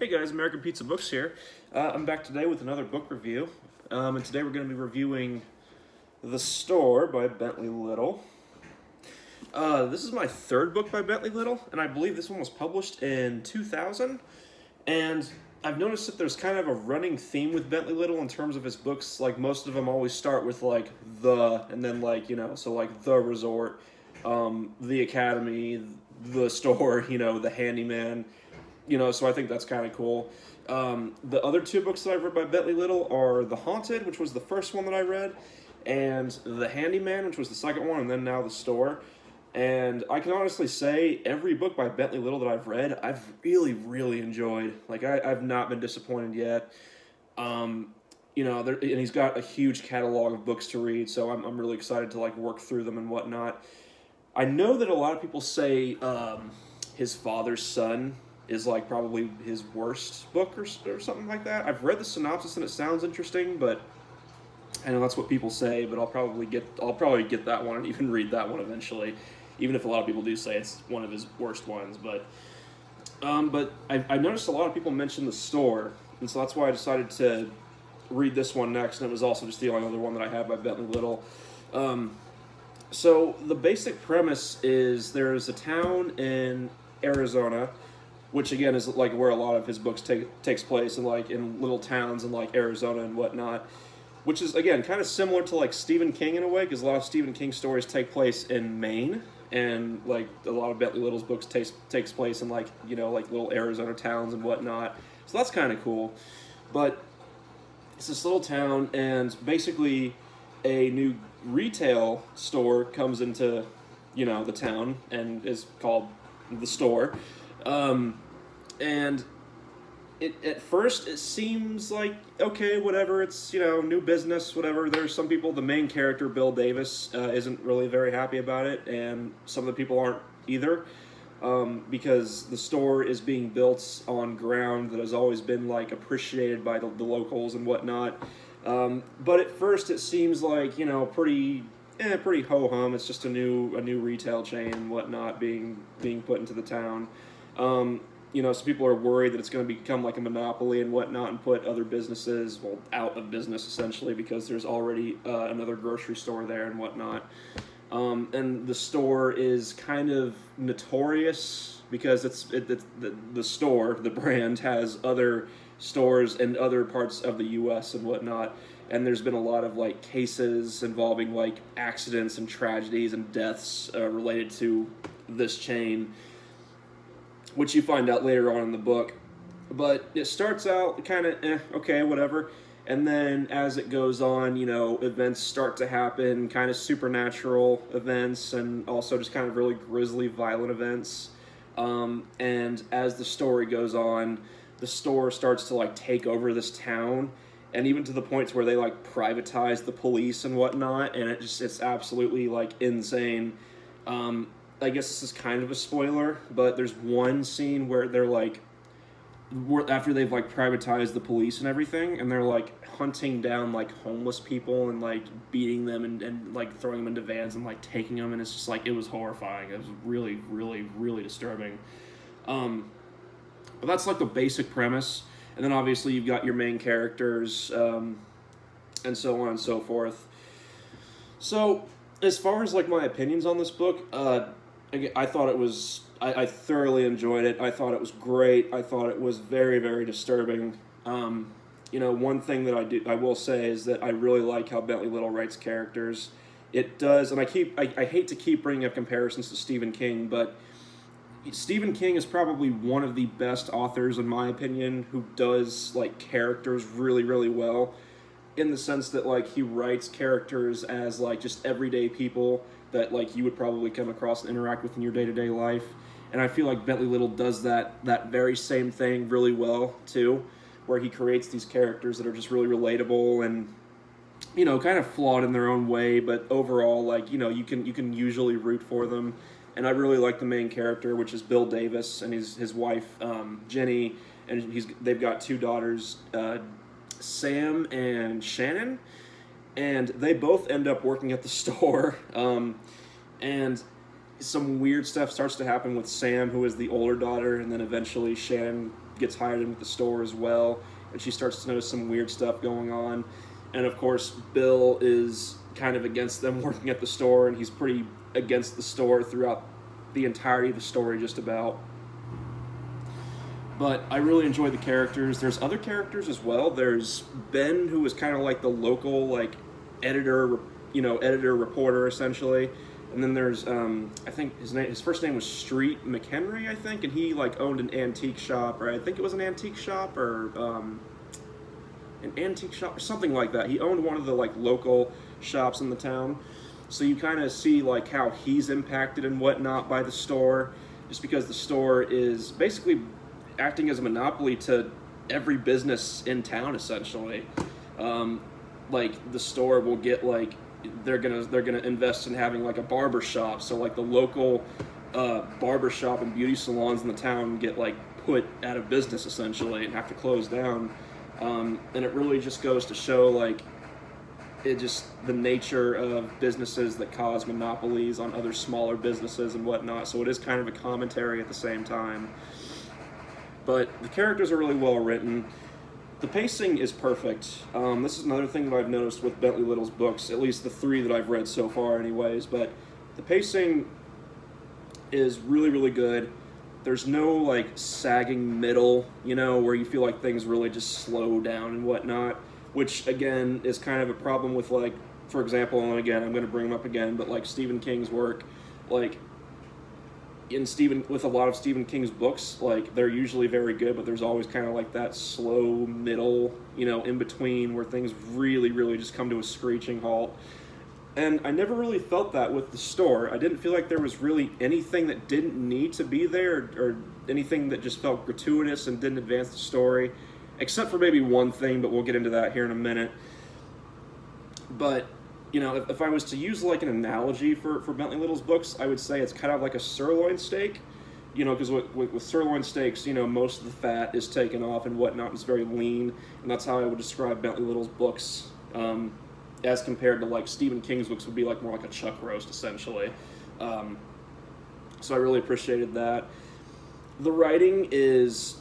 Hey guys, American Pizza Books here. Uh, I'm back today with another book review. Um, and today we're going to be reviewing The Store by Bentley Little. Uh, this is my third book by Bentley Little, and I believe this one was published in 2000. And I've noticed that there's kind of a running theme with Bentley Little in terms of his books. Like, most of them always start with, like, the, and then, like, you know, so, like, the resort, um, the academy, the store, you know, the handyman, you know, so I think that's kind of cool. Um, the other two books that I've read by Bentley Little are The Haunted, which was the first one that I read, and The Handyman, which was the second one, and then now The Store. And I can honestly say every book by Bentley Little that I've read, I've really, really enjoyed. Like I, have not been disappointed yet. Um, you know, there, and he's got a huge catalog of books to read, so I'm, I'm really excited to like work through them and whatnot. I know that a lot of people say um, his father's son is like probably his worst book or, or something like that. I've read the synopsis and it sounds interesting, but I know that's what people say. But I'll probably get I'll probably get that one and even read that one eventually even if a lot of people do say it's one of his worst ones. But um, but I, I noticed a lot of people mention the store, and so that's why I decided to read this one next. And it was also just the only other one that I had by Bentley Little. Um, so the basic premise is there's a town in Arizona, which again is like where a lot of his books take takes place, and like in little towns in like Arizona and whatnot which is again kind of similar to like Stephen King in a way, because a lot of Stephen King stories take place in Maine, and like a lot of Bentley Little's books takes takes place in like you know like little Arizona towns and whatnot. So that's kind of cool, but it's this little town, and basically a new retail store comes into you know the town and is called the store, um, and it at first it seems like okay, whatever. It's you know new business, whatever. There's some people. The main character, Bill Davis, uh, isn't really very happy about it, and some of the people aren't either, um, because the store is being built on ground that has always been like appreciated by the, the locals and whatnot. Um, but at first, it seems like you know pretty. Eh, pretty ho hum. It's just a new a new retail chain and whatnot being being put into the town. Um, you know, some people are worried that it's going to become like a monopoly and whatnot and put other businesses, well, out of business essentially because there's already uh, another grocery store there and whatnot. Um, and the store is kind of notorious because it's, it, it's the, the store, the brand, has other stores in other parts of the U.S. and whatnot. And there's been a lot of like cases involving like accidents and tragedies and deaths uh, related to this chain which you find out later on in the book. But it starts out kind of eh, okay, whatever. And then as it goes on, you know, events start to happen, kind of supernatural events, and also just kind of really grisly, violent events. Um, and as the story goes on, the store starts to like take over this town, and even to the points where they like privatize the police and whatnot, and it just it's absolutely like insane. Um, I guess this is kind of a spoiler, but there's one scene where they're like, after they've like privatized the police and everything, and they're like hunting down like homeless people and like beating them and, and like throwing them into vans and like taking them, and it's just like it was horrifying. It was really, really, really disturbing. Um, but that's like the basic premise, and then obviously you've got your main characters, um, and so on and so forth. So as far as like my opinions on this book, uh, I thought it was. I, I, thoroughly enjoyed it. I thought it was great. I thought it was very, very disturbing. Um, you know, one thing that I do, I will say is that I really like how Bentley Little writes characters. It does, and I keep, I, I hate to keep bringing up comparisons to Stephen King, but Stephen King is probably one of the best authors, in my opinion, who does like characters really, really well. In the sense that like he writes characters as like just everyday people that like you would probably come across and interact with in your day-to-day life. And i feel like bentley little does that that very same thing really well too where he creates these characters that are just really relatable and you know kind of flawed in their own way but overall like you know you can you can usually root for them. And i really like the main character which is bill davis and his his wife um, jenny. And he's they've got two daughters uh, sam and shannon and they both end up working at the store. Um, and some weird stuff starts to happen with Sam, who is the older daughter, and then eventually Shannon gets hired in with the store as well, and she starts to notice some weird stuff going on. And of course, Bill is kind of against them working at the store, and he's pretty against the store throughout the entirety of the story, just about. But I really enjoy the characters. There's other characters as well. There's Ben, who is kind of like the local like editor, you know, editor reporter essentially and then there's um, I think his name his first name was Street McHenry I think and he like owned an antique shop or I think it was an antique shop or um, an antique shop or something like that. He owned one of the like local shops in the town. So you kind of see like how he's impacted and whatnot by the store, just because the store is basically acting as a monopoly to every business in town essentially. Um, like the store will get like they're gonna they're gonna invest in having like a barber shop. So like the local uh, barber shop and beauty salons in the town get like put out of business essentially and have to close down. Um, and it really just goes to show like it just the nature of businesses that cause monopolies on other smaller businesses and whatnot. So it is kind of a commentary at the same time. But the characters are really well written. The pacing is perfect. Um, this is another thing that I've noticed with Bentley Little's books, at least the three that I've read so far, anyways. But the pacing is really, really good. There's no like sagging middle, you know, where you feel like things really just slow down and whatnot, which again is kind of a problem with like, for example, and again I'm going to bring them up again, but like Stephen King's work, like in Stephen with a lot of Stephen King's books, like they're usually very good, but there's always kind of like that slow middle, you know, in between where things really, really just come to a screeching halt. And I never really felt that with the store. I didn't feel like there was really anything that didn't need to be there or, or anything that just felt gratuitous and didn't advance the story, except for maybe one thing, but we'll get into that here in a minute. But you know, if, if I was to use like an analogy for, for Bentley Little's books, I would say it's kind of like a sirloin steak. You know, because with, with, with, sirloin steaks, you know, most of the fat is taken off and whatnot. It's very lean, and that's how I would describe Bentley Little's books. Um, as compared to like Stephen King's books, would be like more like a chuck roast essentially. Um, so I really appreciated that. The writing is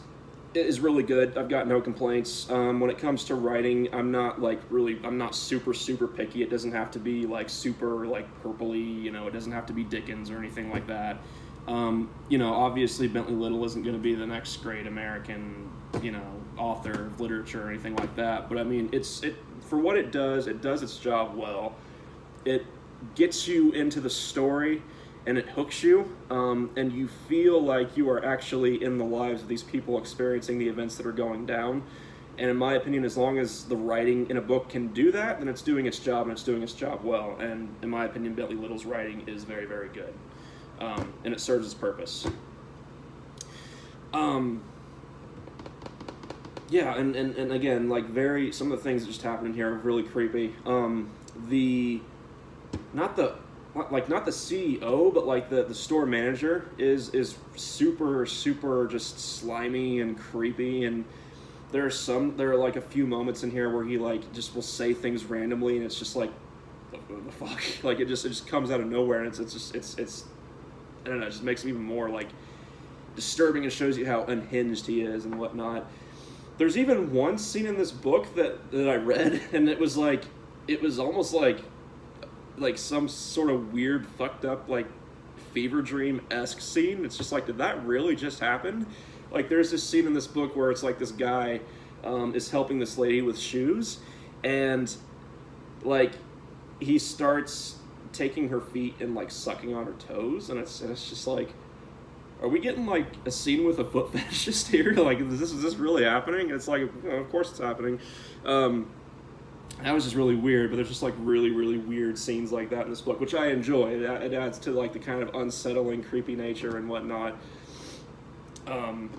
is really good. I've got no complaints. Um, when it comes to writing, I'm not like really, I'm not super, super picky. It doesn't have to be like super like purpley, you know, it doesn't have to be Dickens or anything like that. Um, you know, obviously Bentley Little isn't going to be the next great American, you know, author of literature or anything like that. But I mean, it's it for what it does. It does its job well. It gets you into the story and it hooks you, um, and you feel like you are actually in the lives of these people experiencing the events that are going down. And in my opinion, as long as the writing in a book can do that, then it's doing its job and it's doing its job well. And in my opinion, Bentley Little's writing is very, very good. Um, and it serves its purpose. Um, yeah, and, and, and again, like very, some of the things that just happened in here are really creepy. Um, the, not the Uh, like not the CEO, but like the, the store manager is is super super just slimy and creepy and there are some there are like a few moments in here where he like just will say things randomly and it's just like the fuck like it just it just comes out of nowhere and it's it's just it's it's I don't know it just makes it even more like disturbing and shows you how unhinged he is and whatnot. There's even one scene in this book that that I read and it was like it was almost like like some sort of weird, fucked up, like fever dream esque scene. It's just like, did that really just happen? Like, there's this scene in this book where it's like this guy um, is helping this lady with shoes, and like he starts taking her feet and like sucking on her toes, and it's and it's just like, are we getting like a scene with a foot fetishist here? like, is this is this really happening? It's like, of course it's happening. Um, that was just really weird. But there's just like really, really weird scenes like that in this book, which I enjoy. It, it adds to like the kind of unsettling, creepy nature and whatnot. Um,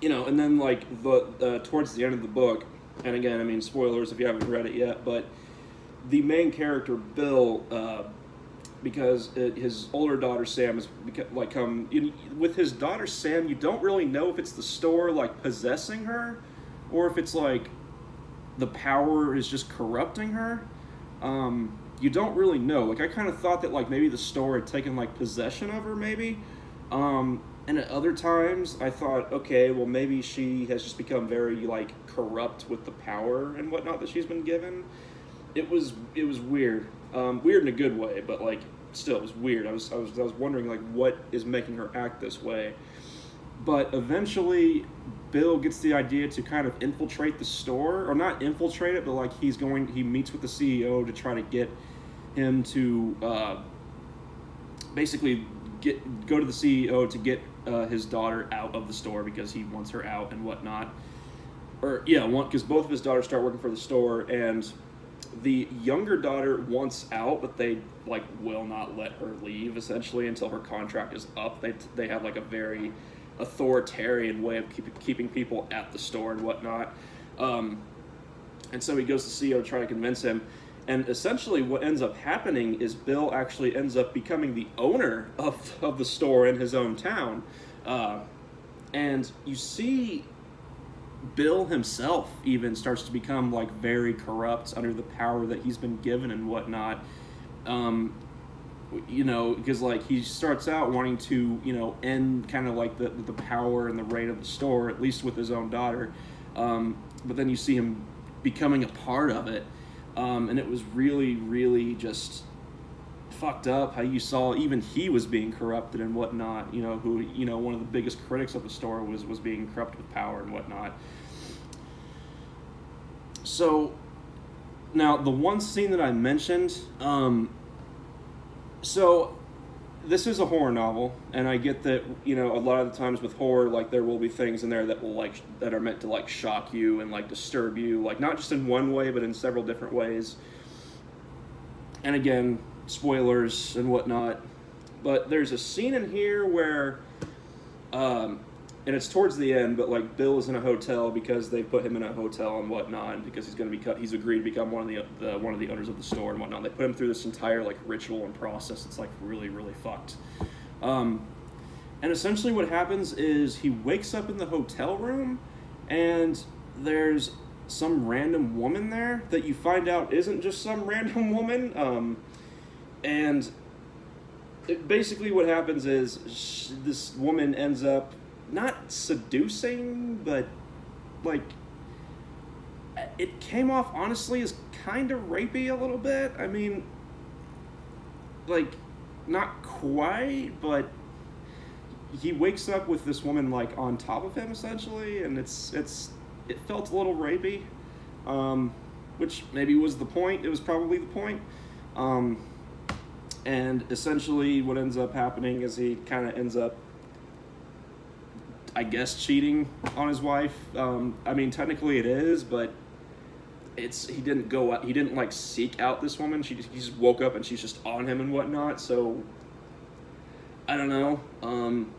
you know, and then like the uh, towards the end of the book, and again, I mean spoilers if you haven't read it yet, but the main character Bill, uh, because it, his older daughter Sam is like come know, with his daughter Sam, you don't really know if it's the store like possessing her, or if it's like the power is just corrupting her. Um, you don't really know. Like I kind of thought that like maybe the store had taken like possession of her, maybe. Um, and at other times, I thought, okay, well maybe she has just become very like corrupt with the power and whatnot that she's been given. It was it was weird, um, weird in a good way, but like still it was weird. I was I was I was wondering like what is making her act this way. But eventually, Bill gets the idea to kind of infiltrate the store, or not infiltrate it, but like he's going, he meets with the CEO to try to get him to uh, basically get go to the CEO to get uh, his daughter out of the store because he wants her out and whatnot. Or yeah, one because both of his daughters start working for the store, and the younger daughter wants out, but they like will not let her leave essentially until her contract is up. They they have like a very authoritarian way of keep, keeping people at the store and whatnot. Um, and so he goes to CEO to try to convince him. And essentially, what ends up happening is Bill actually ends up becoming the owner of, of the store in his own town. Uh, and you see Bill himself even starts to become like very corrupt under the power that he's been given and whatnot. Um, you know, because like he starts out wanting to, you know, end kind of like the the power and the reign of the store, at least with his own daughter. Um, but then you see him becoming a part of it, um, and it was really, really just fucked up how you saw even he was being corrupted and whatnot. You know, who you know one of the biggest critics of the store was was being corrupted with power and whatnot. So now the one scene that I mentioned. Um, so this is a horror novel and i get that you know a lot of the times with horror like there will be things in there that will like that are meant to like shock you and like disturb you like not just in one way but in several different ways. And again spoilers and whatnot. But there's a scene in here where um, and it's towards the end, but like Bill is in a hotel because they put him in a hotel and whatnot, and because he's going to be cut he's agreed to become one of the, the one of the owners of the store and whatnot. They put him through this entire like ritual and process. It's like really really fucked. Um, and essentially, what happens is he wakes up in the hotel room, and there's some random woman there that you find out isn't just some random woman. Um, and it, basically, what happens is sh- this woman ends up not seducing, but like it came off honestly as kind of rapey a little bit. I mean, like not quite, but he wakes up with this woman like on top of him essentially, and it's it's it felt a little rapey, um, which maybe was the point. It was probably the point. Um, and essentially, what ends up happening is he kind of ends up I guess cheating on his wife. Um, I mean, technically it is, but it's he didn't go out. He didn't like seek out this woman. She just, he just woke up and she's just on him and whatnot. So I don't know. Um,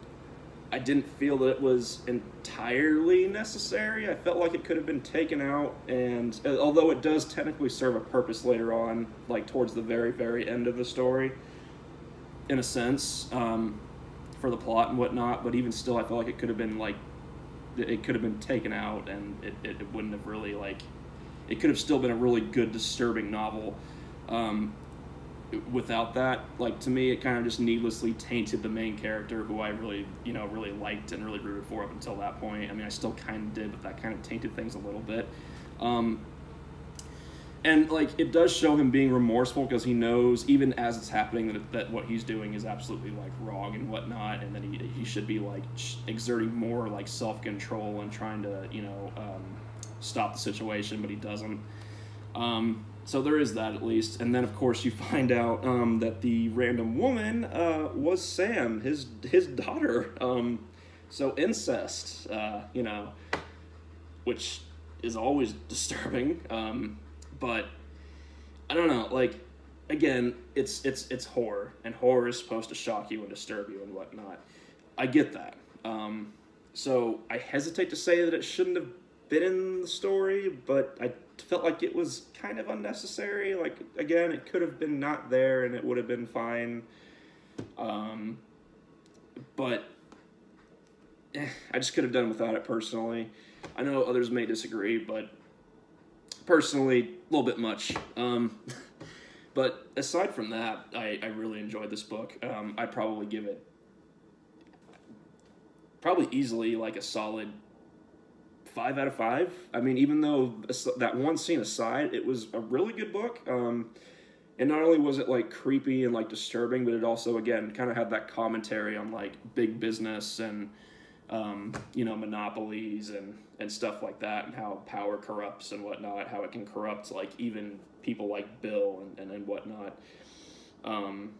I didn't feel that it was entirely necessary. I felt like it could have been taken out, and uh, although it does technically serve a purpose later on, like towards the very, very end of the story, in a sense, um, for the plot and whatnot. But even still, I feel like it could have been like it could have been taken out, and it, it, it wouldn't have really like it could have still been a really good, disturbing novel. Um, without that, like to me, it kind of just needlessly tainted the main character, who I really, you know, really liked and really rooted for up until that point. I mean, I still kind of did, but that kind of tainted things a little bit. Um, and like it does show him being remorseful because he knows even as it's happening that, that what he's doing is absolutely like wrong and whatnot and that he, he should be like exerting more like self-control and trying to you know um, stop the situation but he doesn't. Um, so there is that at least. And then of course you find out um, that the random woman uh, was sam his his daughter. Um, so incest uh, you know which is always disturbing. Um, but I don't know. Like again, it's it's it's horror, and horror is supposed to shock you and disturb you and whatnot. I get that. Um, so I hesitate to say that it shouldn't have been in the story, but I felt like it was kind of unnecessary. Like again, it could have been not there, and it would have been fine. Um, but eh, I just could have done without it personally. I know others may disagree, but personally, a little bit much. Um, but aside from that, I, I really enjoyed this book. Um, I probably give it probably easily like a solid five out of five. I mean, even though that one scene aside, it was a really good book. Um, and not only was it like creepy and like disturbing, but it also again kind of had that commentary on like big business and um, you know monopolies and and stuff like that, and how power corrupts and whatnot, how it can corrupt like even people like Bill and and, and whatnot. Um,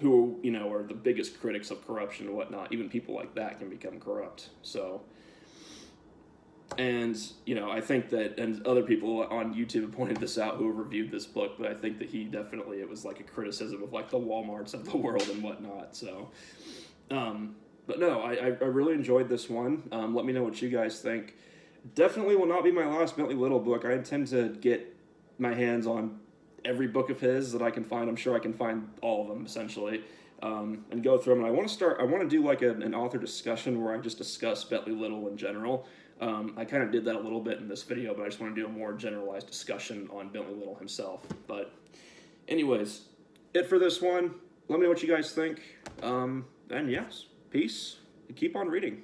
who you know are the biggest critics of corruption and whatnot. Even people like that can become corrupt. So, and you know, I think that, and other people on YouTube have pointed this out who have reviewed this book, but I think that he definitely it was like a criticism of like the WalMarts of the world and whatnot. So, um, but no, I I really enjoyed this one. Um, let me know what you guys think. Definitely will not be my last Bentley Little book. I intend to get my hands on every book of his that I can find. I'm sure I can find all of them essentially, um, and go through them. And I want to start. I want to do like a, an author discussion where I just discuss Bentley Little in general. Um, I kind of did that a little bit in this video, but I just want to do a more generalized discussion on Bentley Little himself. But, anyways, it for this one. Let me know what you guys think. Um, and yes, peace. and Keep on reading.